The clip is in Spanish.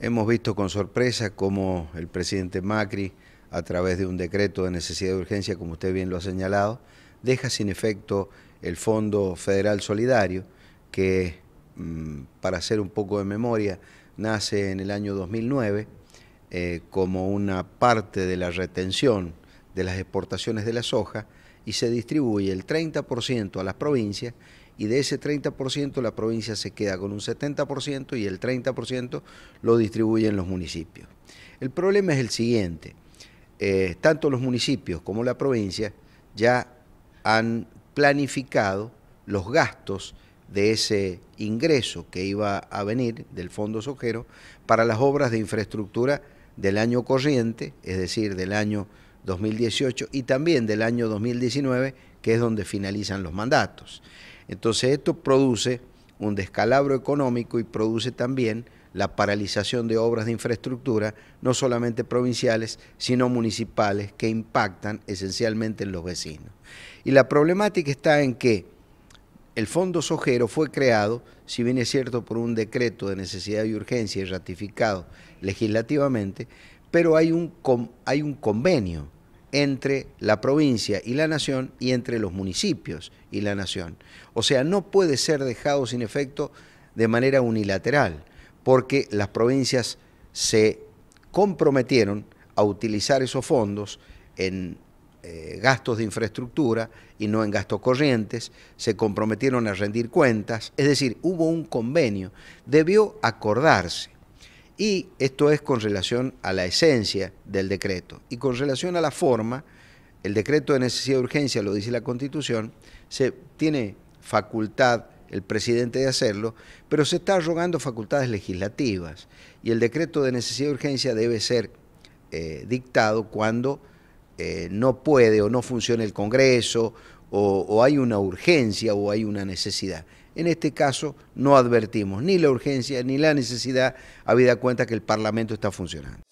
Hemos visto con sorpresa cómo el presidente Macri, a través de un decreto de necesidad de urgencia, como usted bien lo ha señalado, deja sin efecto el Fondo Federal Solidario, que, mm, para hacer un poco de memoria, nace en el año 2009 eh, como una parte de la retención de las exportaciones de la soja y se distribuye el 30% a las provincias y de ese 30% la provincia se queda con un 70% y el 30% lo distribuyen los municipios. El problema es el siguiente, eh, tanto los municipios como la provincia ya han planificado los gastos de ese ingreso que iba a venir del Fondo Sojero para las obras de infraestructura del año corriente, es decir, del año 2018 y también del año 2019, que es donde finalizan los mandatos. Entonces esto produce un descalabro económico y produce también la paralización de obras de infraestructura, no solamente provinciales, sino municipales, que impactan esencialmente en los vecinos. Y la problemática está en que el Fondo Sojero fue creado, si bien es cierto, por un decreto de necesidad y urgencia y ratificado legislativamente, pero hay un, hay un convenio entre la provincia y la nación y entre los municipios y la nación. O sea, no puede ser dejado sin efecto de manera unilateral, porque las provincias se comprometieron a utilizar esos fondos en eh, gastos de infraestructura y no en gastos corrientes, se comprometieron a rendir cuentas, es decir, hubo un convenio, debió acordarse y esto es con relación a la esencia del decreto. Y con relación a la forma, el decreto de necesidad de urgencia, lo dice la Constitución, se tiene facultad el presidente de hacerlo, pero se está rogando facultades legislativas. Y el decreto de necesidad de urgencia debe ser eh, dictado cuando eh, no puede o no funciona el Congreso o, hay una urgencia o hay una necesidad. En este caso no advertimos ni la urgencia ni la necesidad, habida cuenta que el Parlamento está funcionando.